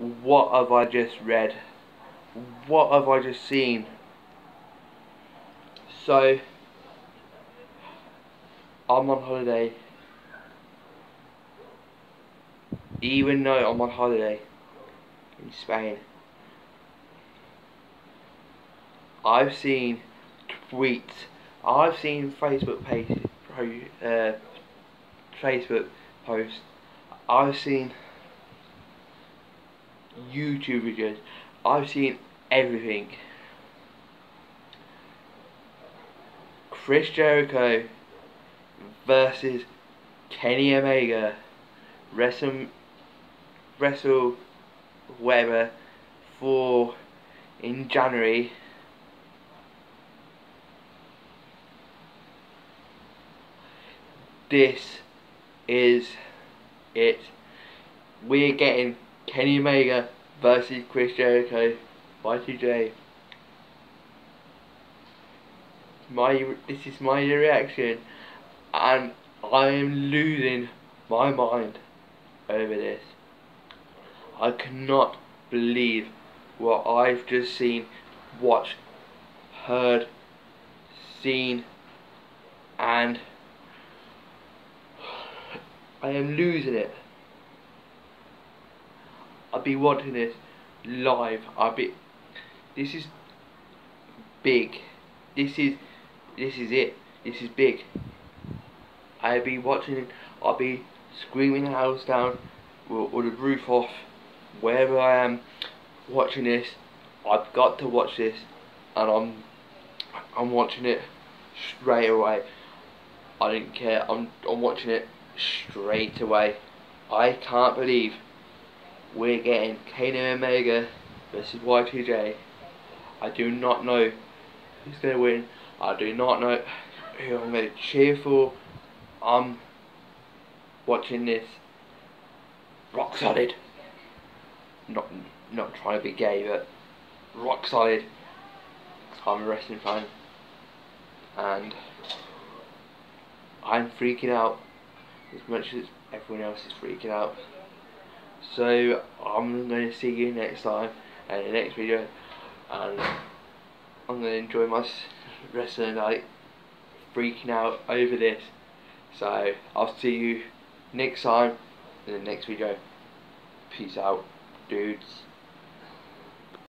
what have I just read? What have I just seen? So, I'm on holiday. Even though I'm on holiday in Spain, I've seen tweets, I've seen Facebook pages, uh, Facebook posts, I've seen YouTube videos. I've seen everything. Chris Jericho versus Kenny Omega wrestle wrestle whatever for in January this is it we're getting Kenny Omega versus Chris Jericho Y2J. My this is my reaction and I am losing my mind over this. I cannot believe what I've just seen, watched, heard, seen and I am losing it. I'll be watching this live. I'll be. This is big. This is. This is it. This is big. I'll be watching. It. I'll be screaming the house down, or, or the roof off, wherever I am, watching this. I've got to watch this, and I'm. I'm watching it straight away. I don't care. I'm. I'm watching it straight away. I can't believe we're getting Kenny Omega versus Y2J. I do not know who's going to win. I do not know who I'm going to cheer for. I'm watching this rock solid. Not not trying to be gay, but rock solid. I'm a wrestling fan, and I'm freaking out as much as everyone else is freaking out. So I'm going to see you next time in the next video and I'm going to enjoy my rest of the night freaking out over this. So I'll see you next time in the next video. Peace out dudes.